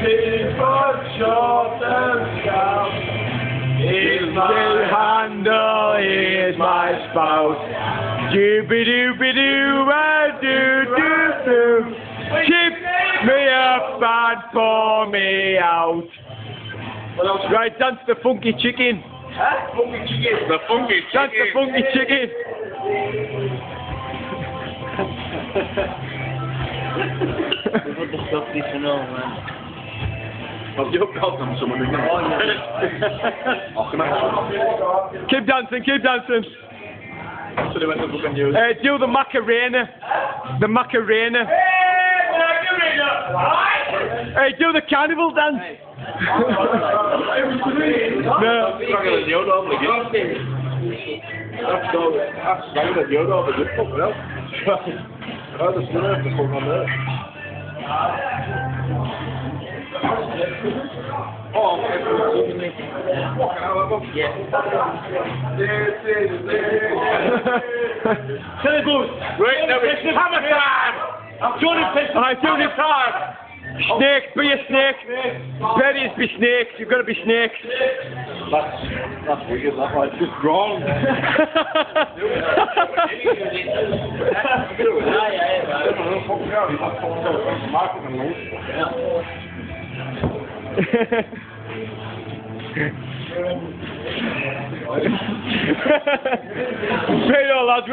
His foot short and scout. He's Still handle is my spouse. Dooby dooby doo a doo doo doo. Keep me up and pour me out. Right, dance the funky chicken. Huh? Funky chicken. The funky Dance the funky chicken. What the fuck is you know, man? Have you got them someone again? Oh, yeah. Oh, come on. Keep dancing, keep dancing. So they went to book and. Uh, do the Macarena. The Macarena. Hey, Margarita! Right? Hey, do the carnival dance. no. I'm gonna do it over again. That's so, that's right, the yoga over good fuck, well. The spinner, the fuck on there. Oh, okay, fucking hell, I'm This is it. Silly boots. Right, now it's hammer time! I'm doing it. Alright, do this time. Snake, be a snake. Berries be snakes. You've got to be snakes. That's, that's weird, that was just wrong. Melhor lado